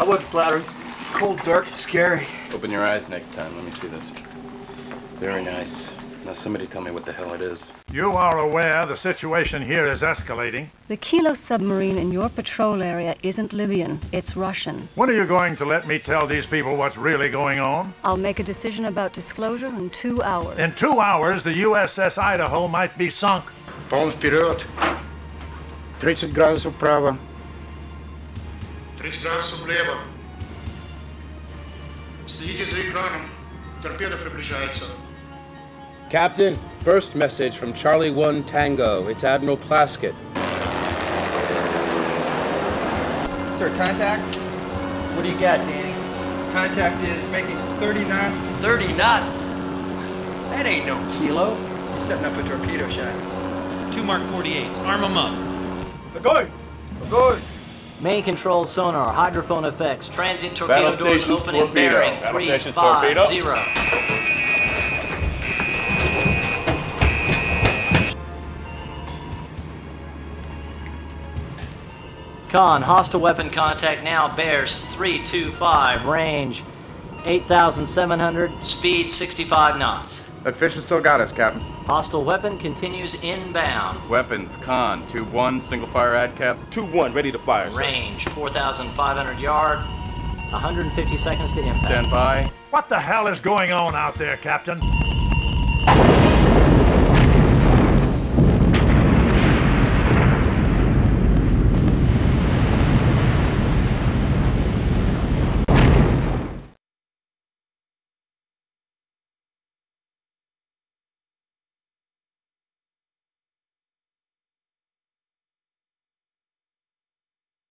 I wasn't flattering. Cold, dark, scary. Open your eyes next time. Let me see this. Very nice. Now somebody tell me what the hell it is. You are aware the situation here is escalating. The Kilo submarine in your patrol area isn't Libyan, it's Russian. When are you going to let me tell these people what's really going on? I'll make a decision about disclosure in two hours. In two hours, the USS Idaho might be sunk. Полный вперед. 30 градусов вправо. 30 градусов влево. Следите за экраном. Торпеда приближается. Captain, first message from Charlie 1 Tango. It's Admiral Plaskett. Sir, contact? What do you got, Danny? Contact is making 30 knots. 30 knots? That ain't no kilo. He's setting up a torpedo shot. Two Mark 48s. Arm them up. Agoy! Agoy! Main control sonar, hydrophone effects, transient torpedo doors open and torpedo. bearing Battle stations 350. Con, hostile weapon contact now bears 325, range 8,700, speed 65 knots. That fish has still got us, Captain. Hostile weapon continues inbound, Weapons, con, 2-1, single fire ADCAP. 2-1, ready to fire, sir. range 4,500 yards, 150 seconds to impact. Stand by. What the hell is going on out there, Captain?